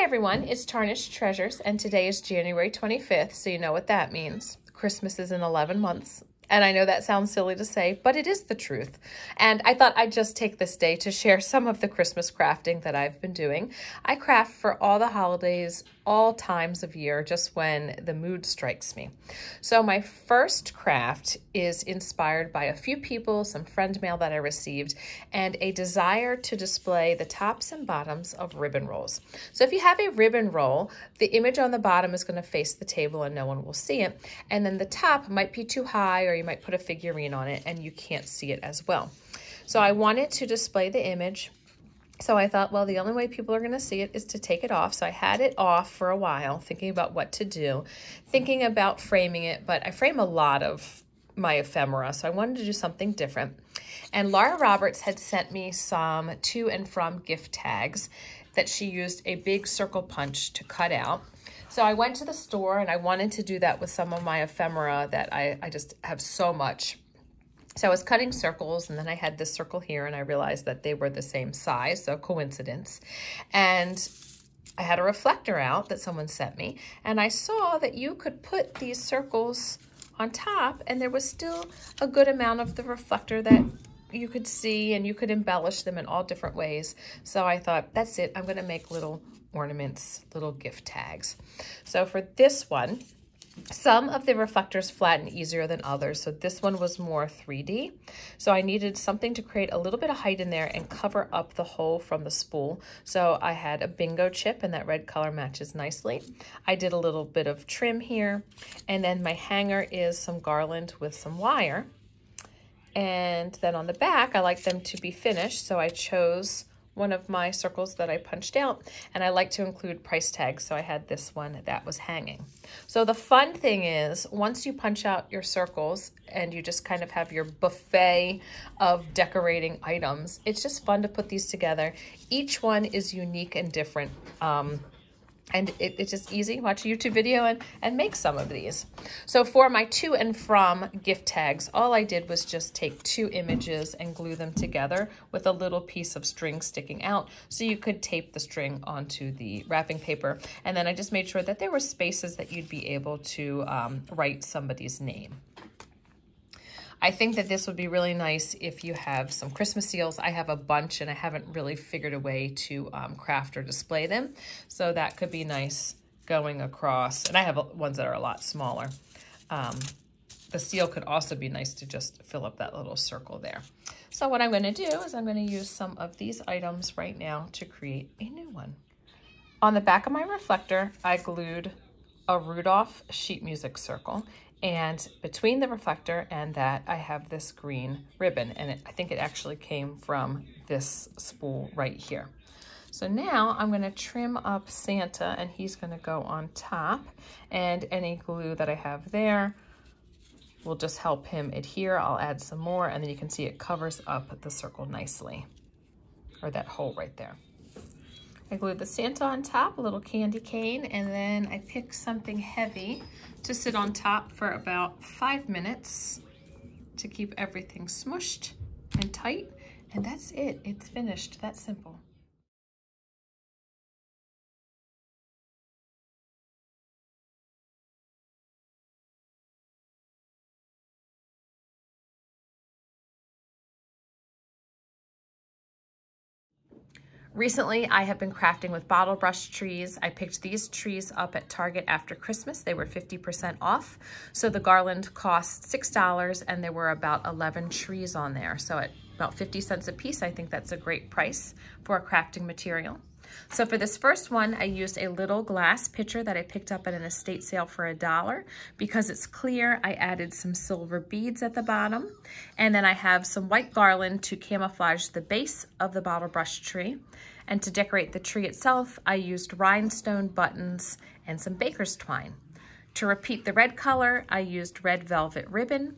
Hi everyone, it's Tarnished Treasures and today is January 25th, so you know what that means. Christmas is in 11 months. And I know that sounds silly to say, but it is the truth. And I thought I'd just take this day to share some of the Christmas crafting that I've been doing. I craft for all the holidays, all times of year, just when the mood strikes me. So my first craft is inspired by a few people, some friend mail that I received, and a desire to display the tops and bottoms of ribbon rolls. So if you have a ribbon roll, the image on the bottom is going to face the table and no one will see it. And then the top might be too high or you might put a figurine on it and you can't see it as well. So I wanted to display the image so I thought, well, the only way people are going to see it is to take it off. So I had it off for a while, thinking about what to do, thinking about framing it, but I frame a lot of my ephemera, so I wanted to do something different. And Laura Roberts had sent me some to and from gift tags that she used a big circle punch to cut out. So I went to the store and I wanted to do that with some of my ephemera that I, I just have so much so I was cutting circles and then I had this circle here and I realized that they were the same size, so coincidence. And I had a reflector out that someone sent me and I saw that you could put these circles on top and there was still a good amount of the reflector that you could see and you could embellish them in all different ways. So I thought, that's it. I'm going to make little ornaments, little gift tags. So for this one, some of the reflectors flatten easier than others, so this one was more 3D. So I needed something to create a little bit of height in there and cover up the hole from the spool. So I had a bingo chip and that red color matches nicely. I did a little bit of trim here, and then my hanger is some garland with some wire. And then on the back, I like them to be finished, so I chose one of my circles that I punched out and I like to include price tags so I had this one that was hanging. So the fun thing is once you punch out your circles and you just kind of have your buffet of decorating items, it's just fun to put these together. Each one is unique and different. Um, and it, it's just easy. Watch a YouTube video and, and make some of these. So for my to and from gift tags, all I did was just take two images and glue them together with a little piece of string sticking out so you could tape the string onto the wrapping paper. And then I just made sure that there were spaces that you'd be able to um, write somebody's name. I think that this would be really nice if you have some Christmas seals. I have a bunch and I haven't really figured a way to um, craft or display them. So that could be nice going across. And I have ones that are a lot smaller. Um, the seal could also be nice to just fill up that little circle there. So what I'm going to do is I'm going to use some of these items right now to create a new one. On the back of my reflector, I glued a Rudolph sheet music circle and between the reflector and that, I have this green ribbon. And it, I think it actually came from this spool right here. So now I'm going to trim up Santa and he's going to go on top. And any glue that I have there will just help him adhere. I'll add some more and then you can see it covers up the circle nicely. Or that hole right there. I glued the Santa on top, a little candy cane, and then I picked something heavy to sit on top for about five minutes to keep everything smushed and tight. And that's it, it's finished, that simple. Recently, I have been crafting with bottle brush trees. I picked these trees up at Target after Christmas. They were 50% off. So the garland cost $6 and there were about 11 trees on there. So at about 50 cents a piece, I think that's a great price for a crafting material. So for this first one, I used a little glass pitcher that I picked up at an estate sale for a dollar. Because it's clear, I added some silver beads at the bottom. And then I have some white garland to camouflage the base of the bottle brush tree. And to decorate the tree itself, I used rhinestone buttons and some baker's twine. To repeat the red color, I used red velvet ribbon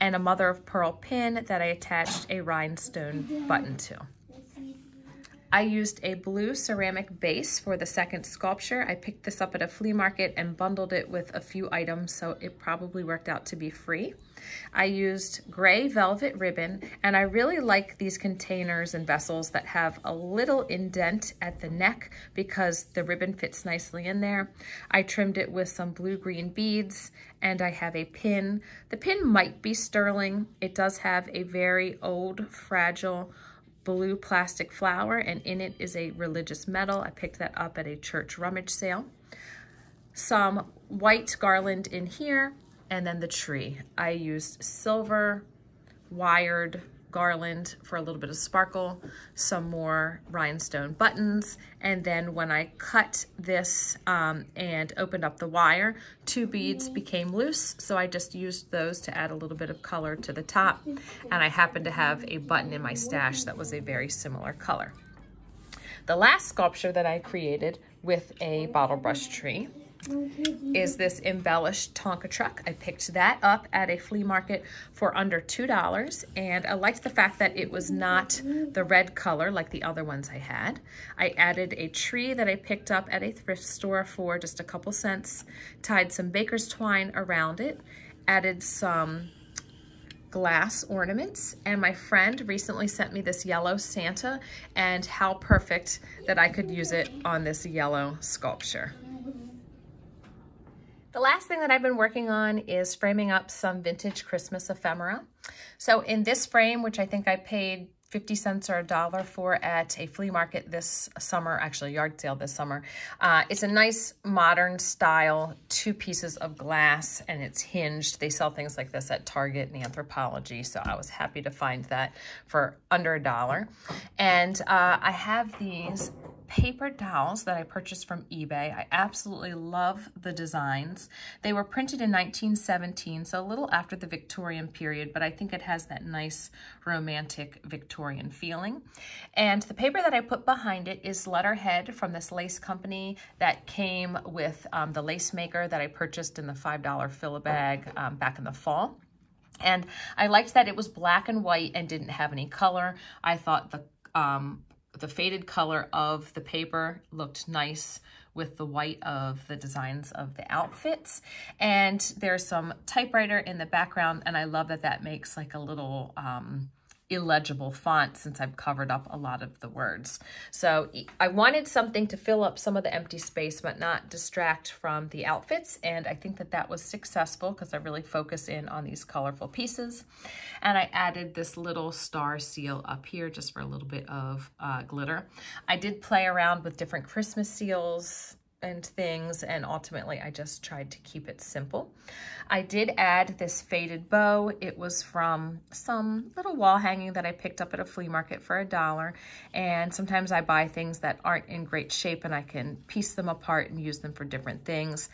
and a mother of pearl pin that I attached a rhinestone button to. I used a blue ceramic base for the second sculpture. I picked this up at a flea market and bundled it with a few items, so it probably worked out to be free. I used gray velvet ribbon, and I really like these containers and vessels that have a little indent at the neck because the ribbon fits nicely in there. I trimmed it with some blue-green beads, and I have a pin. The pin might be sterling. It does have a very old, fragile, blue plastic flower, and in it is a religious medal. I picked that up at a church rummage sale. Some white garland in here, and then the tree. I used silver wired garland for a little bit of sparkle, some more rhinestone buttons, and then when I cut this um, and opened up the wire, two beads became loose, so I just used those to add a little bit of color to the top, and I happened to have a button in my stash that was a very similar color. The last sculpture that I created with a bottle brush tree is this embellished Tonka truck. I picked that up at a flea market for under $2 and I liked the fact that it was not the red color like the other ones I had. I added a tree that I picked up at a thrift store for just a couple cents, tied some baker's twine around it, added some glass ornaments and my friend recently sent me this yellow Santa and how perfect that I could use it on this yellow sculpture. The last thing that I've been working on is framing up some vintage Christmas ephemera. So in this frame, which I think I paid 50 cents or a dollar for at a flea market this summer, actually yard sale this summer. Uh, it's a nice modern style, two pieces of glass and it's hinged. They sell things like this at Target and Anthropologie, so I was happy to find that for under a dollar. And uh, I have these paper towels that I purchased from eBay. I absolutely love the designs. They were printed in 1917, so a little after the Victorian period, but I think it has that nice romantic Victorian feeling. And the paper that I put behind it is letterhead from this lace company that came with um, the lace maker that I purchased in the $5 fill-a-bag um, back in the fall. And I liked that it was black and white and didn't have any color. I thought the um, the faded color of the paper looked nice with the white of the designs of the outfits. And there's some typewriter in the background, and I love that that makes like a little um, illegible font since I've covered up a lot of the words. So I wanted something to fill up some of the empty space, but not distract from the outfits. And I think that that was successful because I really focus in on these colorful pieces. And I added this little star seal up here just for a little bit of uh, glitter. I did play around with different Christmas seals, and things and ultimately I just tried to keep it simple. I did add this faded bow. It was from some little wall hanging that I picked up at a flea market for a dollar and sometimes I buy things that aren't in great shape and I can piece them apart and use them for different things.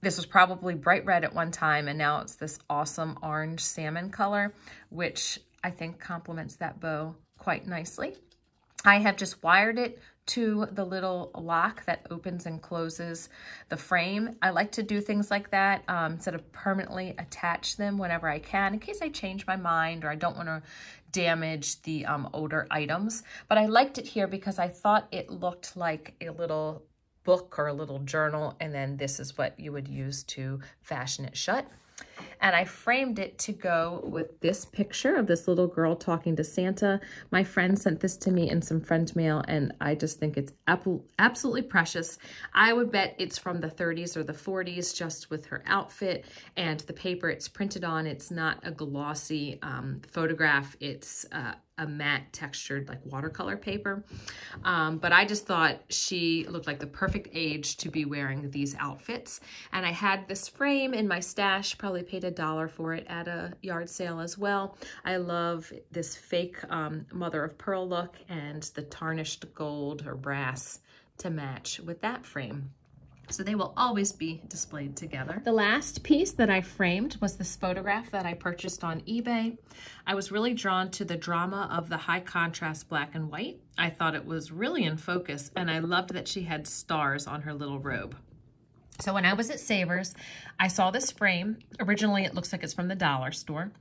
This was probably bright red at one time and now it's this awesome orange salmon color which I think complements that bow quite nicely. I have just wired it to the little lock that opens and closes the frame. I like to do things like that um, instead of permanently attach them whenever I can in case I change my mind or I don't want to damage the um, older items. But I liked it here because I thought it looked like a little book or a little journal and then this is what you would use to fashion it shut and I framed it to go with this picture of this little girl talking to Santa. My friend sent this to me in some friend mail, and I just think it's absolutely precious. I would bet it's from the 30s or the 40s, just with her outfit and the paper it's printed on. It's not a glossy um, photograph. It's uh, a matte textured like watercolor paper. Um, but I just thought she looked like the perfect age to be wearing these outfits. And I had this frame in my stash, probably paid a dollar for it at a yard sale as well. I love this fake um, mother of pearl look and the tarnished gold or brass to match with that frame. So they will always be displayed together. The last piece that I framed was this photograph that I purchased on eBay. I was really drawn to the drama of the high contrast black and white. I thought it was really in focus and I loved that she had stars on her little robe. So when I was at Savers, I saw this frame. Originally, it looks like it's from the dollar store.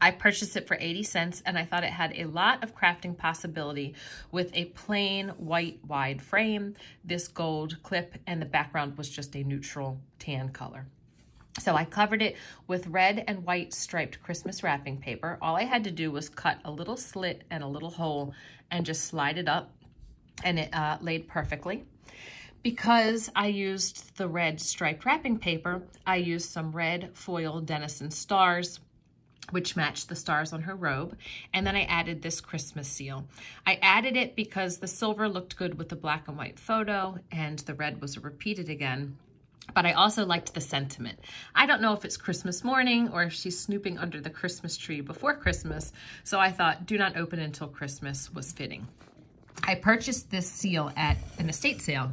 I purchased it for 80 cents and I thought it had a lot of crafting possibility with a plain white wide frame, this gold clip, and the background was just a neutral tan color. So I covered it with red and white striped Christmas wrapping paper. All I had to do was cut a little slit and a little hole and just slide it up and it uh, laid perfectly. Because I used the red striped wrapping paper, I used some red foil Dennison stars which matched the stars on her robe. And then I added this Christmas seal. I added it because the silver looked good with the black and white photo and the red was repeated again but I also liked the sentiment. I don't know if it's Christmas morning or if she's snooping under the Christmas tree before Christmas, so I thought do not open until Christmas was fitting. I purchased this seal at an estate sale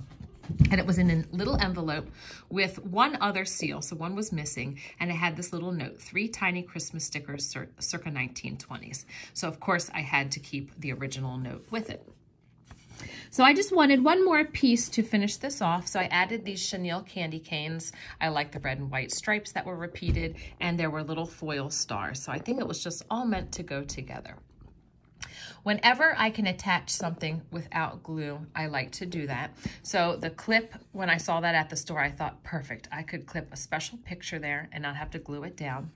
and it was in a little envelope with one other seal, so one was missing, and it had this little note, three tiny Christmas stickers circa 1920s. So of course I had to keep the original note with it. So I just wanted one more piece to finish this off. So I added these chenille candy canes. I like the red and white stripes that were repeated and there were little foil stars. So I think it was just all meant to go together. Whenever I can attach something without glue, I like to do that. So the clip, when I saw that at the store, I thought, perfect. I could clip a special picture there and not have to glue it down.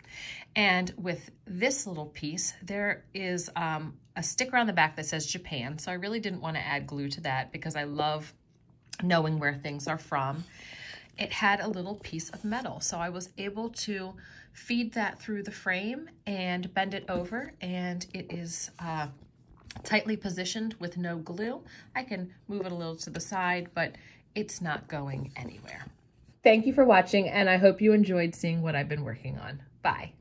And with this little piece, there is um, a sticker on the back that says Japan. So I really didn't want to add glue to that because I love knowing where things are from. It had a little piece of metal. So I was able to feed that through the frame and bend it over and it is uh, tightly positioned with no glue. I can move it a little to the side, but it's not going anywhere. Thank you for watching, and I hope you enjoyed seeing what I've been working on. Bye.